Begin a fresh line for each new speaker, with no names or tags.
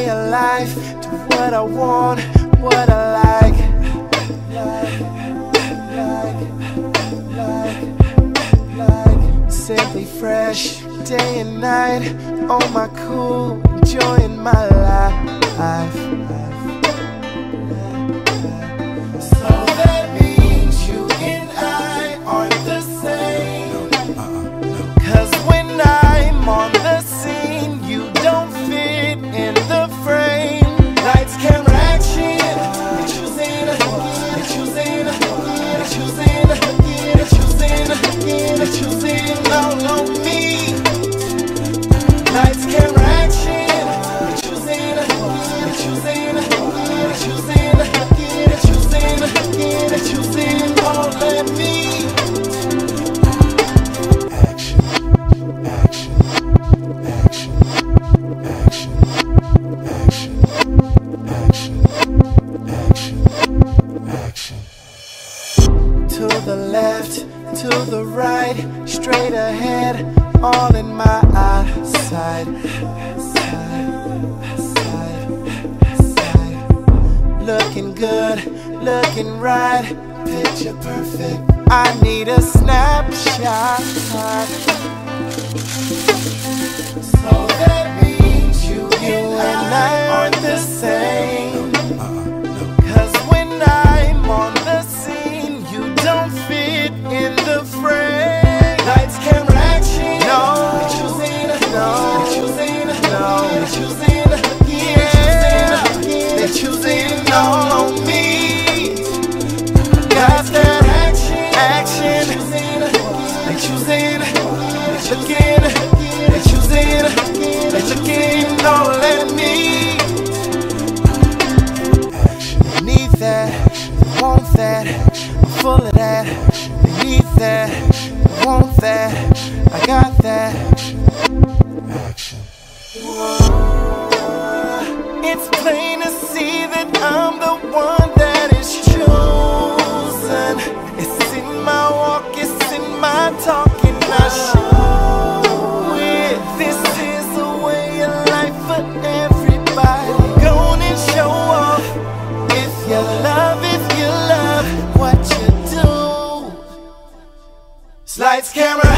Do what I want, what I like. Simply fresh, day and night. On my cool, enjoying my life. To the left, to the right, straight ahead, all in my eyesight. Looking good, looking right, picture perfect. I need a snapshot. Choosing, yeah, they're choosing all on me. Got that action, action. They're choosing, they're looking, they're choosing, they're looking all at me. Need that, want that, full of that. Need that, want that, I got that. it's plain to see that I'm the one that is chosen. It's in my walk, it's in my I show it. This is the way of life for everybody. Go on and show off if you love, if you love what you do. Camera.